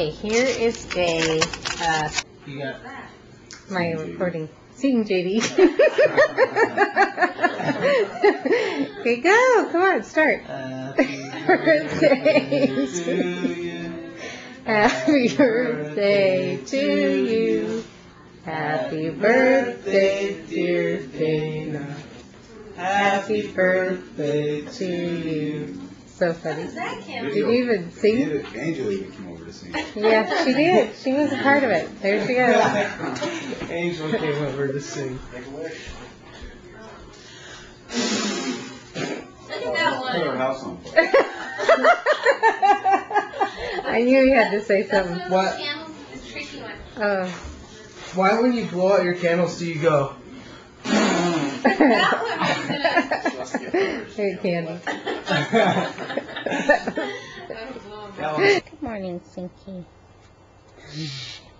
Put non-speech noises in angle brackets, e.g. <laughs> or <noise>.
Okay, here is a, uh, You got. my recording. Sing, JD. <laughs> okay, go. Come on, start. Happy birthday to you. Happy birthday to you. Happy birthday, dear Dana. Happy birthday to you. So funny. Did you even sing? Angel Angel even came over to sing. Yeah, she did. She was a part of it. There she goes. <laughs> Angel came over to sing. Look at that Put our one. house on fire. <laughs> I knew you had to say That's one something. of What? those candles, the tricky one. Oh. Why, when you blow out your candles, do you go? That one was gonna. Hey, Candy. That was long. Good morning, Sinky. <laughs>